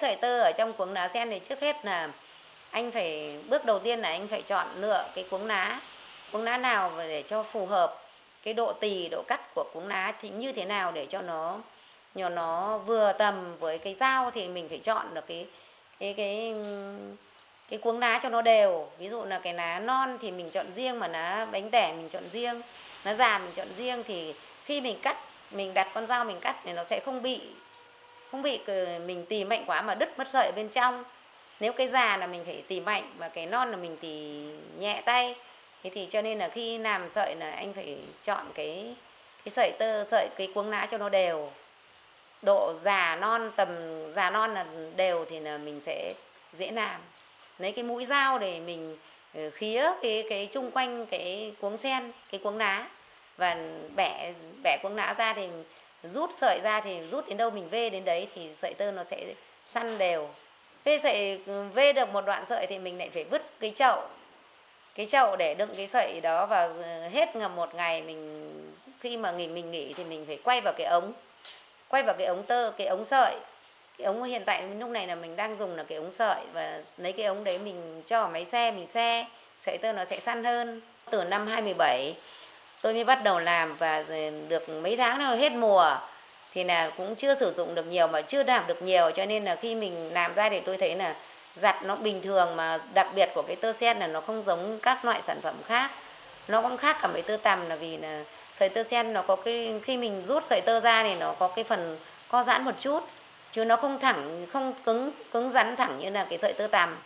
sợi tơ ở trong cuống lá sen thì trước hết là anh phải, bước đầu tiên là anh phải chọn lựa cái cuống lá. Cuống lá nào để cho phù hợp cái độ tì, độ cắt của cuống lá thì như thế nào để cho nó nhỏ nó vừa tầm với cái dao thì mình phải chọn được cái cái cái cái cuống lá cho nó đều. Ví dụ là cái lá non thì mình chọn riêng mà lá bánh tẻ mình chọn riêng, lá già mình chọn riêng thì khi mình cắt, mình đặt con dao mình cắt thì nó sẽ không bị không bị mình tì mạnh quá mà đứt mất sợi ở bên trong. Nếu cái già là mình phải tì mạnh mà cái non là mình tì nhẹ tay. Thế thì cho nên là khi làm sợi là anh phải chọn cái cái sợi tơ, sợi cái cuống lá cho nó đều. Độ già non, tầm già non là đều thì là mình sẽ dễ làm. Lấy cái mũi dao để mình ờ, khía cái cái chung quanh cái cuống sen, cái cuống lá và bẻ bẻ cuống lá ra thì rút sợi ra thì rút đến đâu mình vê đến đấy thì sợi tơ nó sẽ săn đều. Vê sợi, vê được một đoạn sợi thì mình lại phải vứt cái chậu. Cái chậu để đựng cái sợi đó vào ờ, hết ngầm một ngày mình, khi mà nghỉ, mình nghỉ thì mình phải quay vào cái ống. Quay vào cái ống tơ, cái ống sợi. Cái ống hiện tại lúc này là mình đang dùng là cái ống sợi và lấy cái ống đấy mình cho vào máy xe, mình xe. Sợi tơ nó sẽ săn hơn. Từ năm 2017 tôi mới bắt đầu làm và được mấy tháng nó hết mùa. Thì là cũng chưa sử dụng được nhiều mà chưa làm được nhiều, cho nên là khi mình làm ra thì tôi thấy là giặt nó bình thường mà đặc biệt của cái tơ sen là nó không giống các loại sản phẩm khác. Nó cũng khác cả mấy tơ tằm là vì là sợi tơ sen nó có cái, khi mình rút sợi tơ ra thì nó có cái phần co giãn một chút, chứ nó không thẳng, không cứng cứng rắn thẳng như là cái sợi tơ tằm.